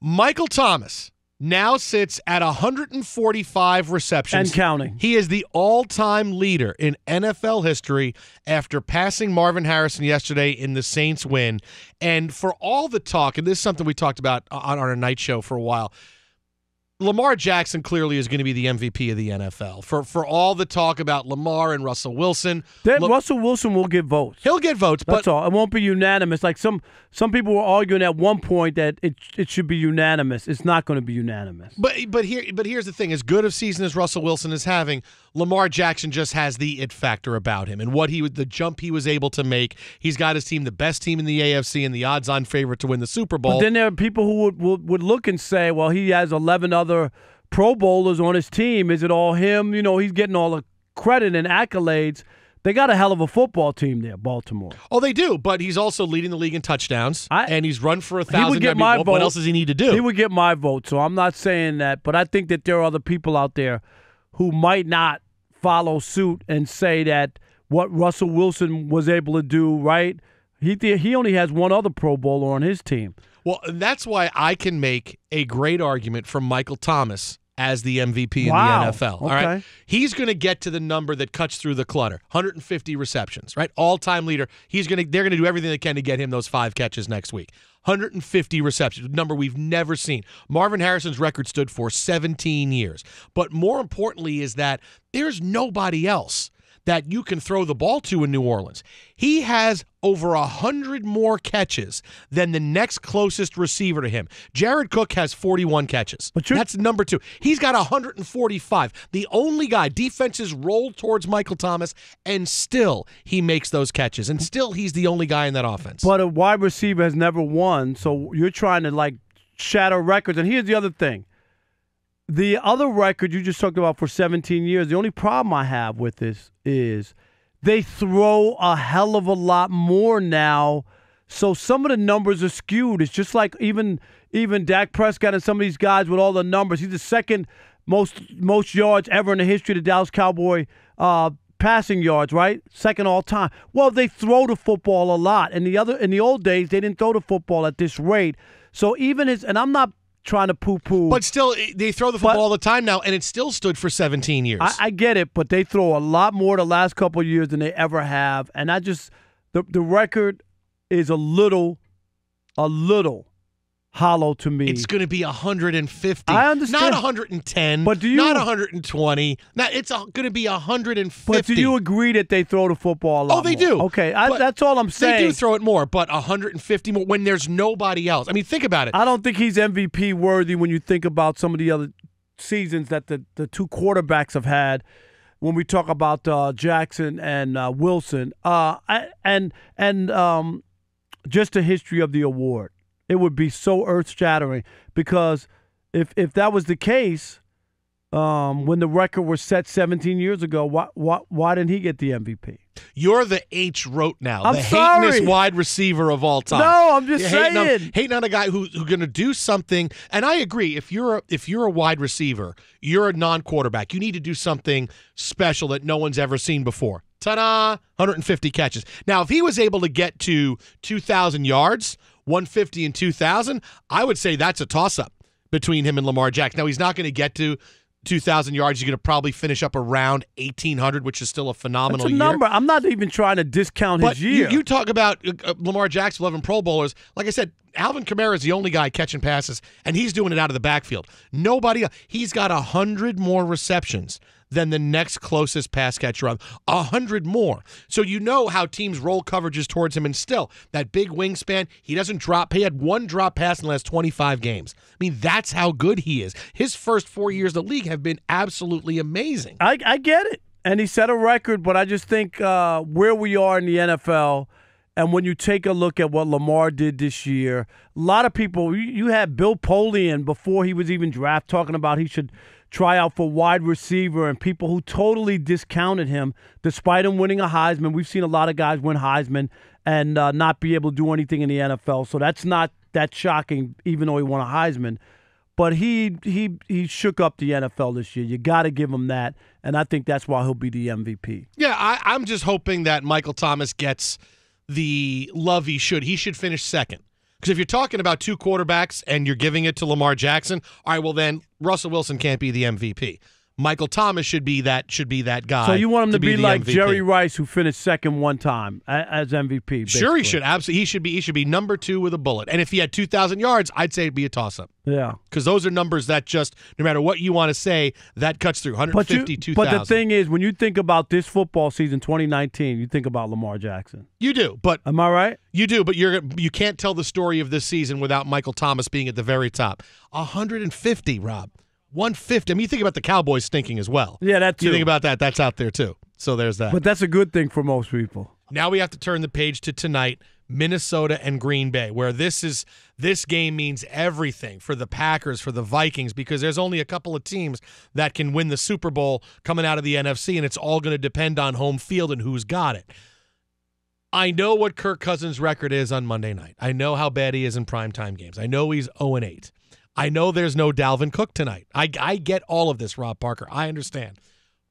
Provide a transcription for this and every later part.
Michael Thomas now sits at 145 receptions And counting. He is the all-time leader in NFL history after passing Marvin Harrison yesterday in the Saints win. And for all the talk, and this is something we talked about on our night show for a while. Lamar Jackson clearly is going to be the MVP of the NFL. For for all the talk about Lamar and Russell Wilson, That look, Russell Wilson will get votes. he'll get votes, That's but all. It won't be unanimous. Like some some people were arguing at one point that it it should be unanimous. It's not going to be unanimous. But but here but here's the thing: as good of season as Russell Wilson is having, Lamar Jackson just has the it factor about him and what he the jump he was able to make. He's got his team the best team in the AFC and the odds-on favorite to win the Super Bowl. But then there are people who would, would would look and say, well, he has 11 other Pro Bowlers on his team. Is it all him? You know, he's getting all the credit and accolades. They got a hell of a football team there, Baltimore. oh, they do, but he's also leading the league in touchdowns, I- and he's run for a He thousand. would get my what, vote. what else does he need to do? He would get my vote. So I'm not saying that, but I think that there are other people out there who might not follow suit and say that what Russell Wilson was able to do, right? He he only has one other Pro Bowler on his team. well, that's why I can make a great argument for Michael Thomas as the MVP Wow. in the NFL. All right, he's going to get to the number that cuts through the clutter 150 receptions right? All-time leader. He's going to they're going to do everything they can to get him those five catches next week. 150 receptions a number we've never seen. Marvin harrison's record stood for 17 years. But more importantly is that there's nobody else that you can throw the ball to in New Orleans. He has over a hundred more catches than the next closest receiver to him. Jared Cook has 41 catches. But That's number two. He's got 145. The only guy defenses roll towards Michael Thomas, and still he makes those catches, and still he's the only guy in that offense. But a wide receiver has never won, so you're trying to like shadow records. And here's the other thing. The other record you just talked about for 17 years, the only problem I have with this is they throw a hell of a lot more now. So some of the numbers are skewed. It's just like even even Dak Prescott and some of these guys with all the numbers. He's the second most most yards ever in the history of the Dallas Cowboy uh, passing yards, right? Second all time. Well, they throw the football a lot. In the other in the old days, they didn't throw the football at this rate. So even his and I'm not trying to poo poo. But still, eh, they throw the football But- all the time now, and it still stood for 17 years. I, I get it, but they throw a lot more the last couple of years than they ever have, and I just the the record is a little, a little hollow to me. It's going to be 150. I understand. Not 110. But do you- Not 120. Not, it's going to be 150. but do you agree that they throw the football Oh, they more? do. Okay, I, that's all I'm saying. They do throw it more, but 150 more when there's nobody else. I mean, think about it. I don't think he's MVP worthy when you think about some of the other seasons that the, the two quarterbacks have had. When we talk about uh, Jackson and uh, Wilson, uh, I, and and um, just the history of the award, it would be so earth shattering because if if that was the case, um, when the record was set 17 years ago, why why why didn't he get the MVP? You're the H wrote now, I'm the sorry. wide receiver of all time. No, I'm just You're hating on, saying. hating on a guy who, who's going to do something. And I agree. If you're a, if you're a wide receiver, you're a non-quarterback. You need to do something special that no one's ever seen before. Ta-da! 150 catches. Now, if he was able to get to 2,000 yards, 150 and 2,000, I would say that's a toss-up between him and Lamar Jackson. Now, he's not going to get to 2,000 yards. He's going to probably finish up around 1,800, which is still a phenomenal a year. number. I'm not even trying to discount But his year. You, you talk about uh, uh, Lamar Jackson, 11 Pro Bowlers. Like I said, Alvin Kamara is the only guy catching passes, and he's doing it out of the backfield. Nobody. He's got 100 more receptions than the next closest pass catcher on. a 100 more. So you know how teams roll coverages towards him, and still, that big wingspan, he doesn't drop. He had one drop pass in the last 25 games. I mean, that's how good he is. His first four years in the league have been absolutely amazing. I, I get it. And he set a record, but I just think uh, where we are in the NFL, and when you take a look at what Lamar did this year, a lot of people, you, had Bill Polian before he was even drafted talking about he should try out for wide receiver, and people who totally discounted him despite him winning a Heisman. We've seen a lot of guys win Heisman and uh, not be able to do anything in the NFL, so that's not that shocking, even though he won a Heisman but he he he shook up the NFL this year. You got to give him that, and I think that's why he'll be the MVP. Yeah, I, I'm just hoping that Michael Thomas gets the love he should. He should finish second Because if you're talking about two quarterbacks and you're giving it to Lamar Jackson, all right, well then Russell Wilson can't be the MVP. Michael Thomas should be that should be that guy. So you want him to, be, be, like MVP. Jerry Rice, who finished second one time as MVP. Sure, he should absolutely. He should be. He should be number two with a bullet. And if he had two thousand yards, I'd say it'd be a toss up Yeah. because those are numbers that just no matter what you want to say, that cuts through. One But, you, but the thing is, when you think about this football season, 2019, you think about Lamar Jackson. you do, but Am I right? You do, but you're you can't tell the story of this season without Michael Thomas being at the very top. 150, Rob. 150. I mean, you think about the Cowboys stinking as well. Yeah, that You think about that, that's out there too. So there's that. But that's a good thing for most people. now we have to turn the page to tonight, Minnesota and Green Bay, where this is this game means everything for the Packers, for the Vikings, because there's only a couple of teams that can win the Super Bowl coming out of the NFC, and it's all going to depend on home field and who's got it. I know what Kirk Cousins' record is on Monday night. I know how bad he is in primetime games. I know he's 0 and 8. I know there's no Dalvin Cook tonight. I, I get all of this, Rob Parker. I understand.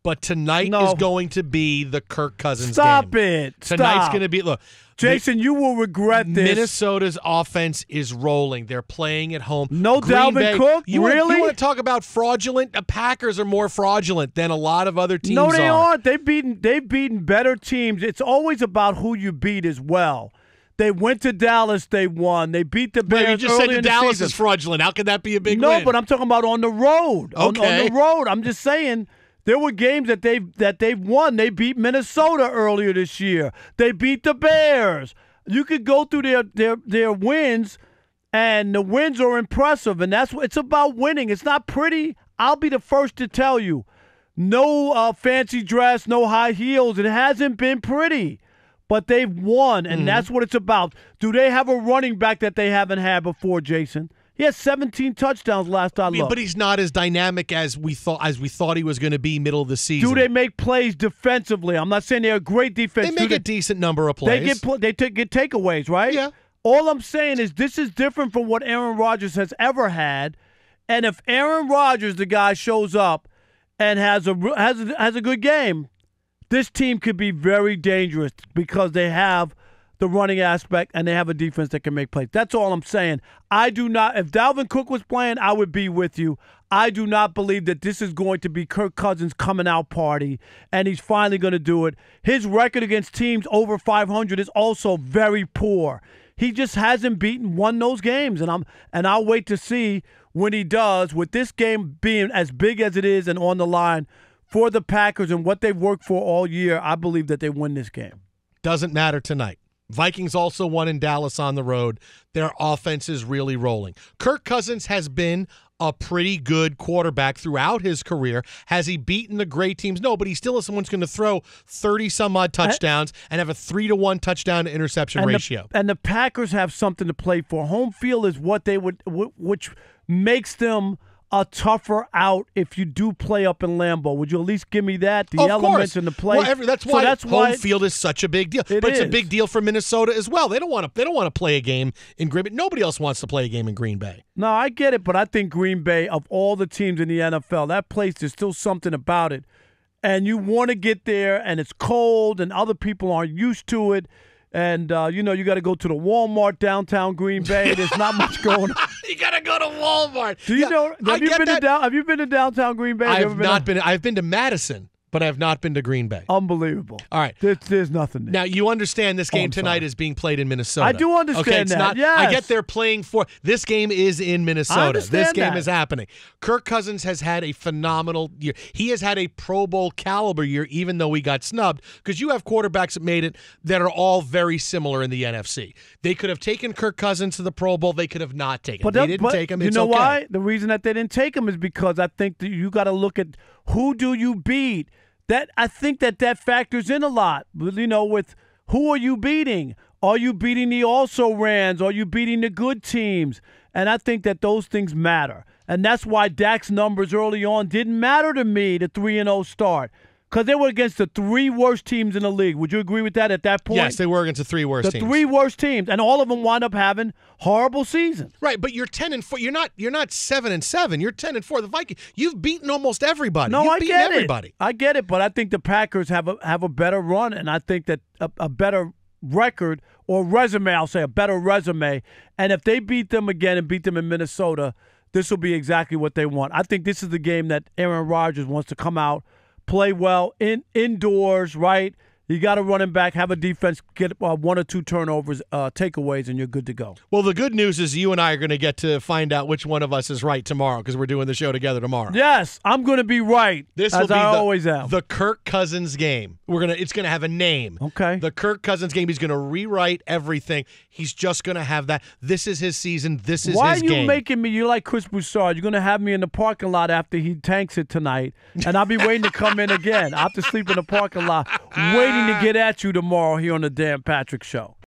But tonight No. is going to be the Kirk Cousins Stop game. it. Tonight's Stop. going to be look. Jason, you will regret this. Minnesota's offense is rolling. They're playing at home. No Green Dalvin Bay- Cook? You Really? you want to talk about fraudulent? The Packers are more fraudulent than a lot of other teams no, they are. aren't. They've beaten they've beaten better teams. It's always about who you beat as well. They went to Dallas, they won. They beat the Bears. You just said the Dallas is fraudulent. How can that be a big no, win? but I'm talking about on the road. On- On, the road. I'm just saying there were games that they that they've won. They beat Minnesota earlier this year. They beat the Bears. You could go through their their their wins, and the wins are impressive. And that's what it's about winning. It's not pretty. I'll be the first to tell you. No uh, fancy dress, no high heels. It hasn't been pretty. But they've won, and Mm-hmm. that's what it's about. Do they have a running back that they haven't had before, Jason? He has 17 touchdowns last I I mean, looked. but he's not as dynamic as we thought as we thought he was going to be middle of the season. Do they make plays defensively? I'm not saying they're a great defense. They make a decent number of They plays. get pl- they take get takeaways, right? Yeah. All I'm saying is this is different from what Aaron Rodgers has ever had, and if Aaron Rodgers, the guy, shows up and has a has a, has a good game, this team could be very dangerous because they have the running aspect and they have a defense that can make plays. That's all I'm saying. I do not. If Dalvin Cook was playing, I would be with you. I do not believe that this is going to be Kirk Cousins' coming out party, and he's finally going to do it. His record against teams over 500 is also very poor. He just hasn't beaten won those games, and I'm and I'll wait to see when he does. With this game being as big as it is and on the line for the Packers and what they've worked for all year, I believe that they win this game. Doesn't matter tonight. Vikings also won in Dallas on the road. Their offense is really rolling. Kirk Cousins has been a pretty good quarterback throughout his career. Has he beaten the great teams? No, but he still is someone's going to throw 30 some odd uh, touchdowns and have a 3 to 1 touchdown to interception and ratio. The, and the Packers have something to play for. Home field is what they would, which makes them a tougher out if you do play up in Lambeau. Would you at least give me that? The of elements course. in the play. Well, every, that's So why that's home why field is such a big deal. It but it's a big deal for Minnesota as well. They don't want to. They don't want to play a game in Green Bay. Nobody else wants to play a game in Green Bay. No, I get it, but I think Green Bay, of all the teams in the NFL, that place there's still something about it. And you want to get there, and it's cold, and other people aren't used to it. And uh, you know you got to go to the Walmart downtown Green Bay. There's not much going. on. Go to Walmart. Do you Yeah, know? I Have you been that. to down? Have you been to downtown Green Bay? I've not to- been. I've been to Madison, but I have not been to Green Bay. Unbelievable. All right. There's, there's nothing there. Now you understand this Oh, game I'm tonight sorry. is being played in Minnesota. I do understand okay, it's that, Not, I get they're playing for this game is in Minnesota. This game that. is happening. Kirk Cousins has had a phenomenal year. He has had a Pro Bowl caliber year, even though he got snubbed. Because you have quarterbacks that made it that are all very similar in the NFC. They could have taken Kirk Cousins to the Pro Bowl. They could have not taken. him. But they didn't but take him. You know okay. why? The reason that they didn't take him is because I think that you got to look at who do you beat. That I think that that factors in a lot. You know, with who are you beating? Are you beating the also rans? Are you beating the good teams? And I think that those things matter. And that's why Dak's numbers early on didn't matter to me. The three and zero start because they were against the three worst teams in the league. Would you agree with that at that point? Yes, they were against the three worst the teams. three worst teams, and all of them wound up having horrible seasons. Right, but you're ten and four. You're not. You're not seven and seven. You're ten and four. The Vikings. You've beaten almost everybody. No, You've I beaten get everybody. it. I get it, but I think the Packers have a have a better run, and I think that a, a better record or resume, I'll say a better resume. And if they beat them again and beat them in Minnesota, this will be exactly what they want. I think this is the game that Aaron Rodgers wants to come out, play well in indoors, right? You got to run him back, have a defense, get uh, one or two turnovers, uh, takeaways, and you're good to go. Well, the good news is you and I are going to get to find out which one of us is right tomorrow because we're doing the show together tomorrow. Yes, I'm going to be right. This as will be I the, always am. the Kirk Cousins game. We're gonna. It's gonna have a name. Okay. The Kirk Cousins game. He's gonna rewrite everything. He's just gonna have that. This is his season. This is Why his are you game. making me? You're like Chris Broussard. You're going to have me in the parking lot after he tanks it tonight, and I'll be waiting to come in again. I'll have to sleep in the parking lot, waiting to get at you tomorrow here on the Dan Patrick Show.